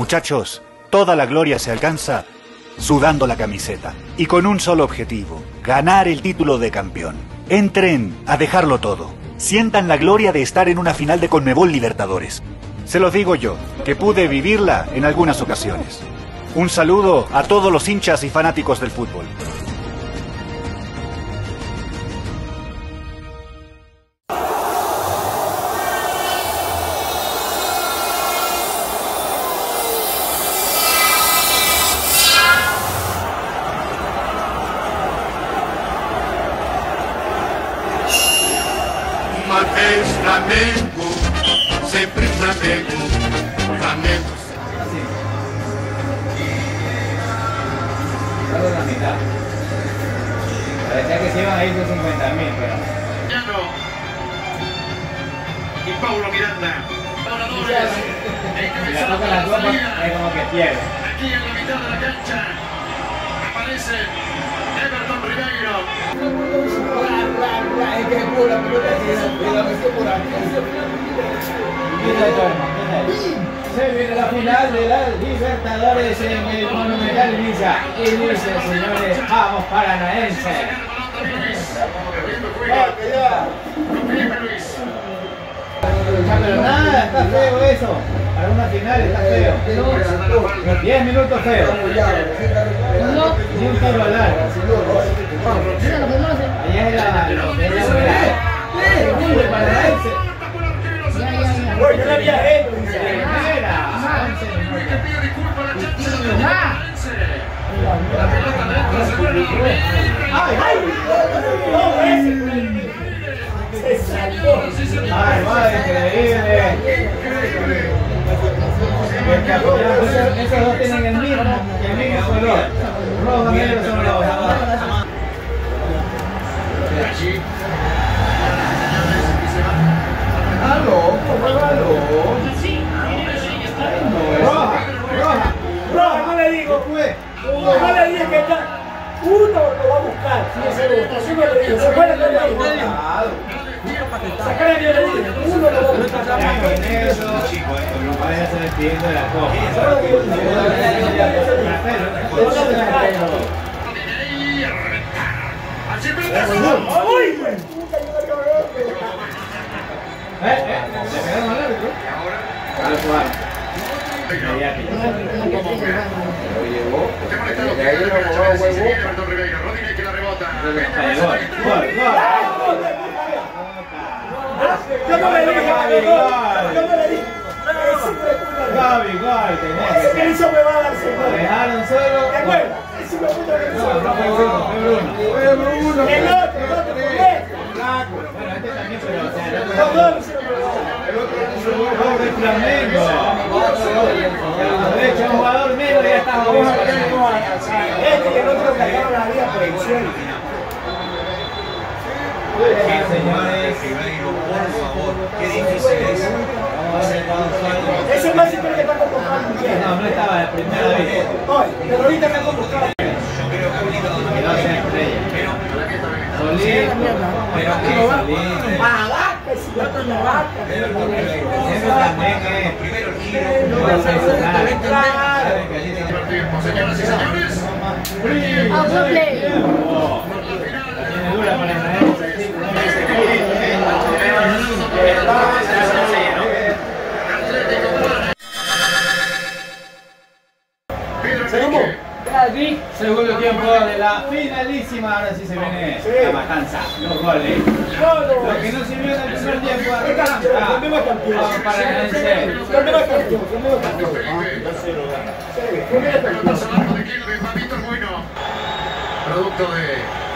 Muchachos, toda la gloria se alcanza sudando la camiseta y con un solo objetivo, ganar el título de campeón. Entren a dejarlo todo. Sientan la gloria de estar en una final de Conmebol Libertadores. Se los digo yo, que pude vivirla en algunas ocasiones. Un saludo a todos los hinchas y fanáticos del fútbol. Flamengo, sempre Flamengo, Flamengo. Solo la mitad. Parecía que se iban a ir con 50 mil, pero. Y Paulo Miranda. Torres. Si la toca la copa, es como que pierde. Aquí en la mitad de la cancha aparece Everton Ribeiro. De- Se viene la final de la Libertadores en el Monumental Villa. Y dice, señores, vamos paranaense. Pero nada, está feo eso. Para una final está feo. Los 10 minutos. feo. Ni un tiro al arco. Allá es la. ¡Eh! La Esos dos tienen el mismo, el mismo color. Rojo, negro son no le digo. No le dije que está. Uno lo va a buscar. Uno lo va a buscar. Ya con eso, no vaya a estar despidiendo de la copa. ¿Le dije. Yo no dije. Tenés Ese que hizo me va a dar dejaron solo. ¿Te acuerdas? Ese me puso que No, no fue Bruno, fue Bruno. El otro, el otro, ¿qué? Bueno, este también, pero o sea, el otro Los dos hicieron a dar. Pobre Flamengo. De hecho, un jugador menos ya está jugando. Este y el otro cargaron la vida por el suelo. Señores. Qué difícil es. Sale. Ese más siempre que está convocado bien. No, no estaba de primera vez. Hoy, pero ahorita me han convocado. Que no es campeón, Flamengo es campeón. Pelotazo largo de Quilmes, Papito es bueno. Producto de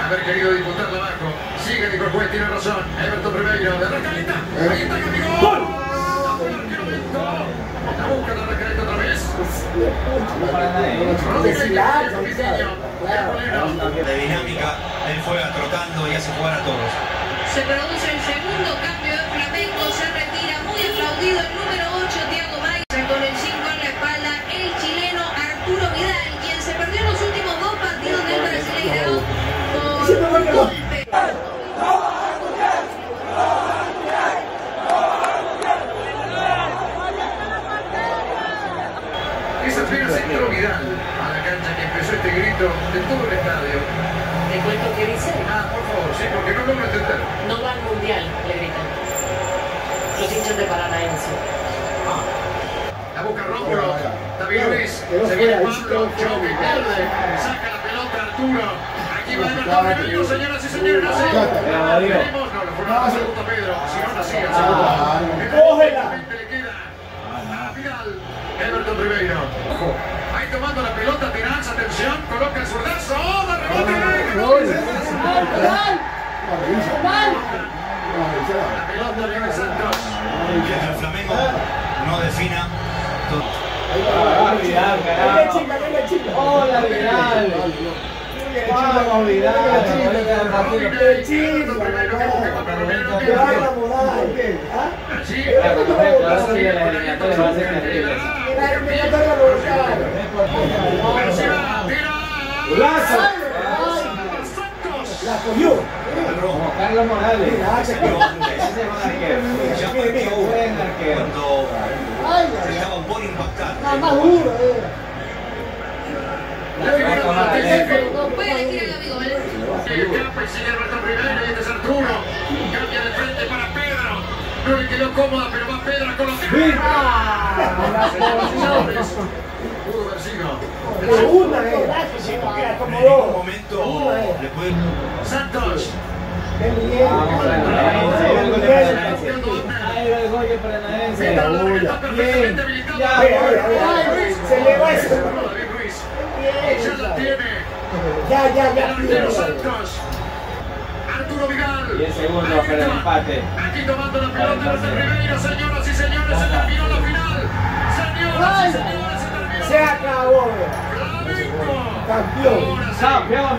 haber querido disputarla abajo. Sigue Nico Juez, tiene razón. Everton Ribeiro, de Recanita. Ahí está Gabigol. ¡Gol! La busca la Recanita otra vez. De dinámica, él juega trotando y hace jugar a todos. Se produce el segundo cambio partido el número 8, Diego Mayer, con el 5 en la espalda, el chileno Arturo Vidal, quien se perdió en los últimos dos partidos del Brasileirão con un golpe. Es Vidal a la cancha que empezó este grito de todo el estadio. Te cuento qué dice. Ah, por favor, sí, porque no logro entender. No La busca Rómulo, David Luis, se viene Pablo, choque verde, saca la pelota Arturo. Aquí va Everton Ribeiro, señoras y señores, no no, una segunda Pedro, si no, no sigue. ¡Cógela! le queda a la final Everton Ribeiro. Ojo, ahí tomando la pelota, Tirans, atención, coloca el zurdazo, ¡oh, de rebote! El Flamengo no defina. Ah. Hola, Vidal. ¡Qué va a enamorar! ¿Ah? Allí, Ahora sí, la eliminatoria va a ser terrible. La eliminatoria lo buscaron. García, tira. ¡Golazo! Santos. La cogió. Como Carlos Morales. Ese es un arquero. Ya Buen arquero. cuando se estaban por impactar. Más duro, eh. Puede elegir a Gabigol. Escapa y sigue Alberto Rivera y este es Arturo. Cambia de frente para Pedro. No le quedó cómoda, pero va Pedro con los una, eh. Porque La en acomodó. ningún momento le puede. Santos. Se le va eso. David Ruiz. Ya. Ya. Arturo Vidal. Y el segundo Ahí para el empate. Aquí tomando la pelota Ribeiro, señoras y señores, se terminó la final. Se acabó. eh. Campeón. Campeón.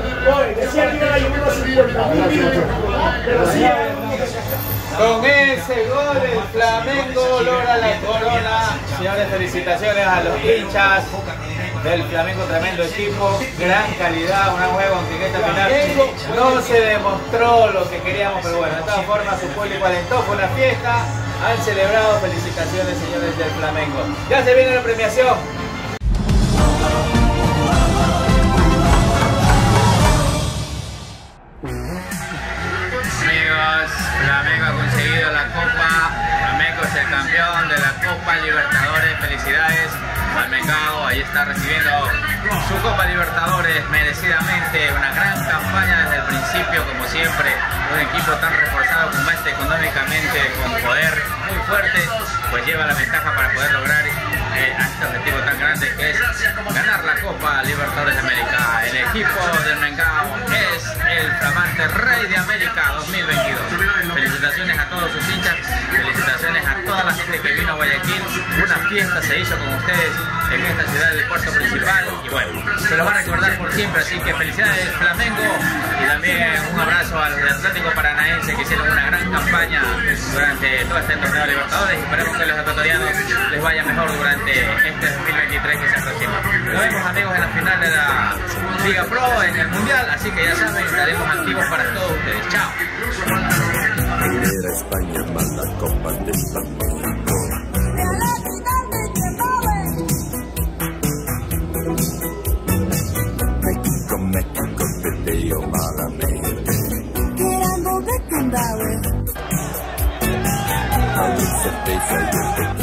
qué le favorece a Flamengo? Innovar y tachar. Se me cayó una vez como iba a jugar como que iba en su casa. Jugó bien en el Oye, decía que iba a llevar unos 50 mil minutos, pero sí, Con ese gol el Flamengo logra la corona. Señores, felicitaciones a los hinchas del Flamengo, tremendo equipo, gran calidad, una en esta final no se demostró lo que queríamos, pero bueno, de todas formas su público alentó, fue una fiesta, han celebrado, felicitaciones señores del Flamengo. Ya se viene la premiación. Está recibiendo su Copa Libertadores merecidamente. Una gran campaña desde el principio, como siempre. Un equipo tan reforzado como este económicamente, con poder muy fuerte, pues lleva la ventaja para poder lograr eh, este objetivo tan grande que es ganar la Copa Libertadores de América. El equipo del Mengao es el flamante Rey de América 2022. Felicitaciones a todos sus hinchas, a toda la gente que vino a Guayaquil. Una fiesta se hizo con ustedes en esta ciudad del puerto principal y bueno, se los va a recordar por siempre, así que felicidades Flamengo y también un abrazo al Atlético Paranaense que hicieron una gran campaña durante todo este torneo de Libertadores y esperemos que los ecuatorianos les vaya mejor durante este 2023 que se aproxima. Nos vemos amigos en la final de la Liga Pro en el Mundial, así que ya saben, estaremos activos para todos ustedes. Chao. Era España más la Copa de Flamengo. México, México, te dio malamente. A mi cerveza y el tequila estaban